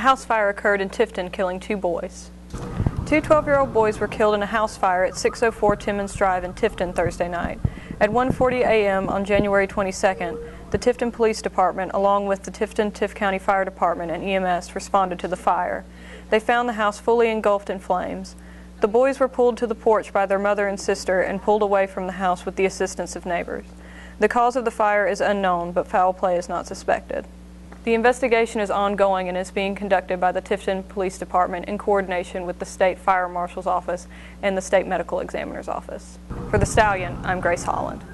A house fire occurred in Tifton, killing two boys. Two 12-year-old boys were killed in a house fire at 604 Timmons Drive in Tifton Thursday night. At 1:40 a.m. on January 22nd, the Tifton Police Department, along with the Tifton Tift County Fire Department and EMS, responded to the fire. They found the house fully engulfed in flames. The boys were pulled to the porch by their mother and sister and pulled away from the house with the assistance of neighbors. The cause of the fire is unknown, but foul play is not suspected. The investigation is ongoing and is being conducted by the Tifton Police Department in coordination with the State Fire Marshal's Office and the State Medical Examiner's Office. For the Stallion, I'm Grace Holland.